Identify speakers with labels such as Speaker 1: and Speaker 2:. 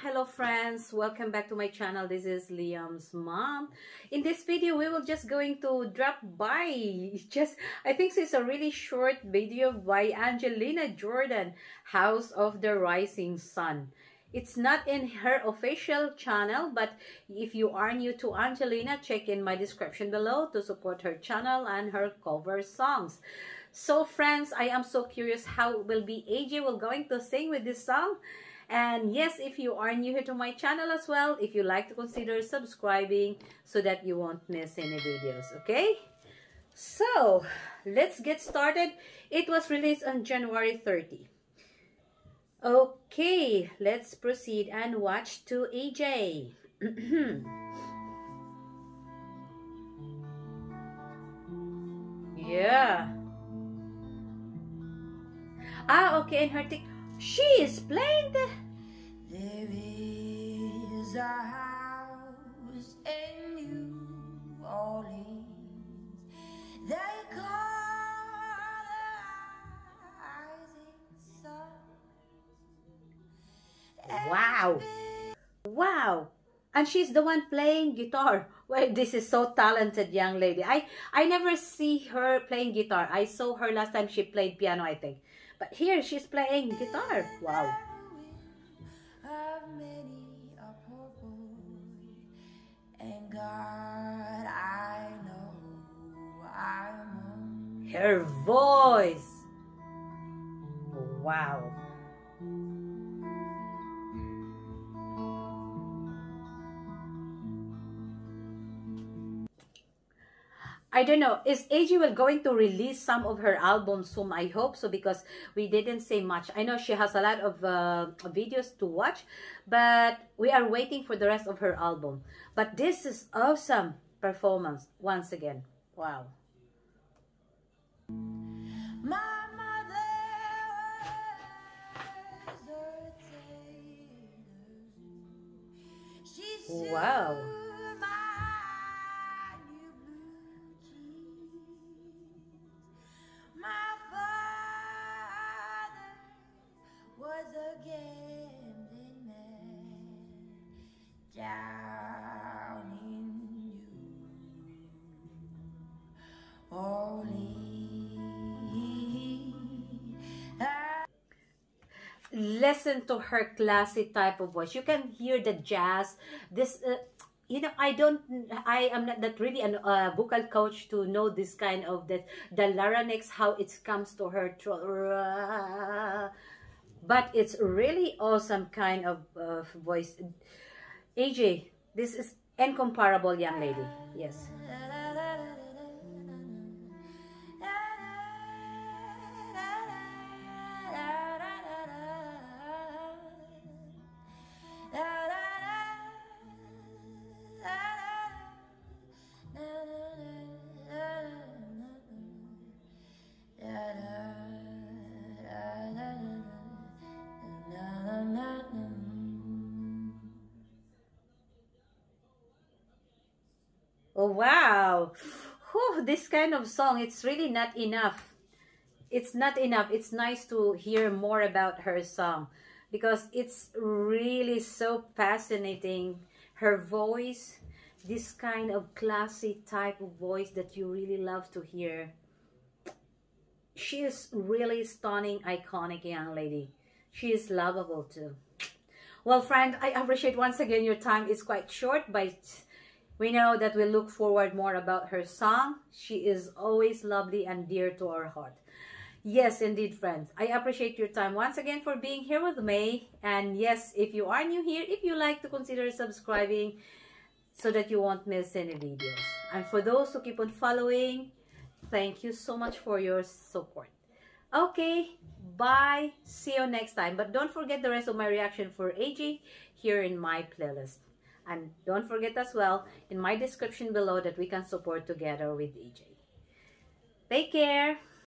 Speaker 1: Hello friends, welcome back to my channel. This is Liam's mom. In this video, we will just going to drop by. Just, I think it's a really short video by Angelina Jordan, House of the Rising Sun. It's not in her official channel, but if you are new to Angelina, check in my description below to support her channel and her cover songs. So friends, I am so curious how will be AJ will going to sing with this song. And yes, if you are new here to my channel as well, if you like to consider subscribing so that you won't miss any videos, okay? So, let's get started. It was released on January 30. Okay, let's proceed and watch to AJ. yeah. Ah, okay, and her tick. She is playing.
Speaker 2: There is a house in New Orleans They call the rising sun
Speaker 1: Wow. Wow. And she's the one playing guitar. Well, this is so talented young lady. I, I never see her playing guitar. I saw her last time she played piano, I think. But here, she's playing guitar. Wow.
Speaker 2: Of many a poor boy And God, I know I'm
Speaker 1: Her voice. Wow. I don't know. Is AJ will going to release some of her albums soon? I hope so because we didn't say much. I know she has a lot of uh, videos to watch, but we are waiting for the rest of her album. But this is awesome performance once again. Wow.
Speaker 2: My mother was a tailor.
Speaker 1: Wow. Listen to her classy type of voice. You can hear the jazz. This, uh, you know, I don't, I am not that really a uh, vocal coach to know this kind of that the larynx how it comes to her throat. But it's really awesome kind of uh, voice. AJ, this is incomparable young lady. Yes. Oh, wow. Whew, this kind of song, it's really not enough. It's not enough. It's nice to hear more about her song because it's really so fascinating. Her voice, this kind of classy type of voice that you really love to hear. She is really stunning, iconic young lady. She is lovable too. Well, friend, I appreciate once again your time is quite short, but we know that we look forward more about her song. She is always lovely and dear to our heart. Yes, indeed, friends. I appreciate your time once again for being here with me. And yes, if you are new here, if you like to consider subscribing so that you won't miss any videos. And for those who keep on following, thank you so much for your support. Okay, bye. See you next time. But don't forget the rest of my reaction for AJ here in my playlist. And don't forget as well in my description below that we can support together with AJ. Take care.